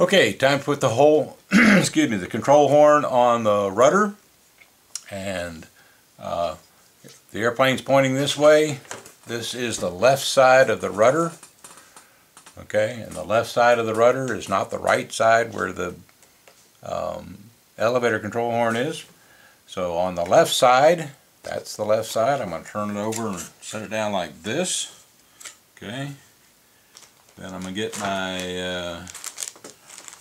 Okay, time to put the whole, excuse me, the control horn on the rudder. And uh, the airplane's pointing this way. This is the left side of the rudder. Okay, and the left side of the rudder is not the right side where the um, elevator control horn is. So on the left side, that's the left side. I'm going to turn it over and set it down like this. Okay. Then I'm going to get my uh,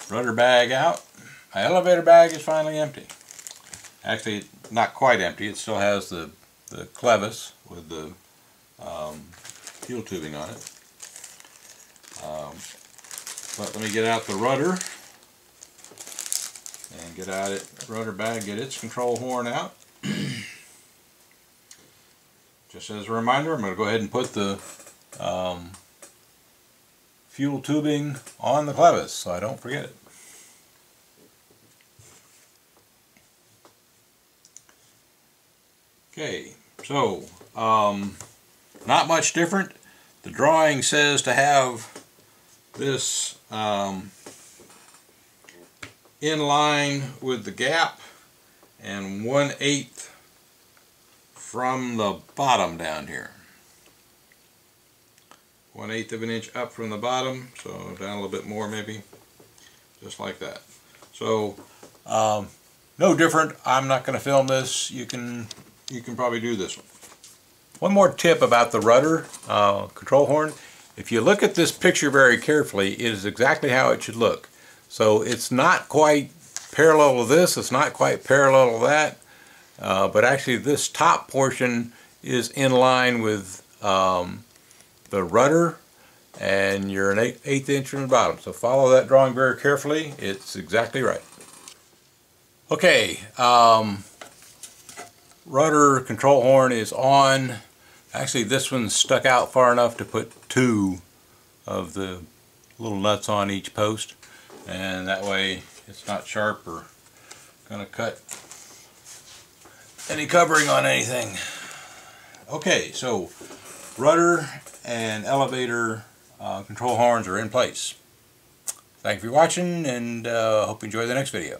rudder bag out. My elevator bag is finally empty. Actually, not quite empty. It still has the, the clevis with the um, fuel tubing on it. Um, but let me get out the rudder and get out it rudder bag, get its control horn out. Just as a reminder, I'm going to go ahead and put the um, fuel tubing on the clevis so I don't forget it. Okay, so um, not much different. The drawing says to have this um, in line with the gap and one eighth from the bottom down here. One eighth of an inch up from the bottom, so down a little bit more maybe, just like that. So, um, no different. I'm not going to film this. You can you can probably do this one. One more tip about the rudder uh, control horn. If you look at this picture very carefully, it is exactly how it should look. So it's not quite parallel to this, it's not quite parallel to that, uh, but actually this top portion is in line with um, the rudder and you're an eighth, inch from the bottom. So follow that drawing very carefully. It's exactly right. Okay, um, rudder control horn is on. Actually, this one's stuck out far enough to put two of the little nuts on each post. And that way it's not sharp or going to cut any covering on anything. Okay, so rudder and elevator uh, control horns are in place. Thank you for watching and uh, hope you enjoy the next video.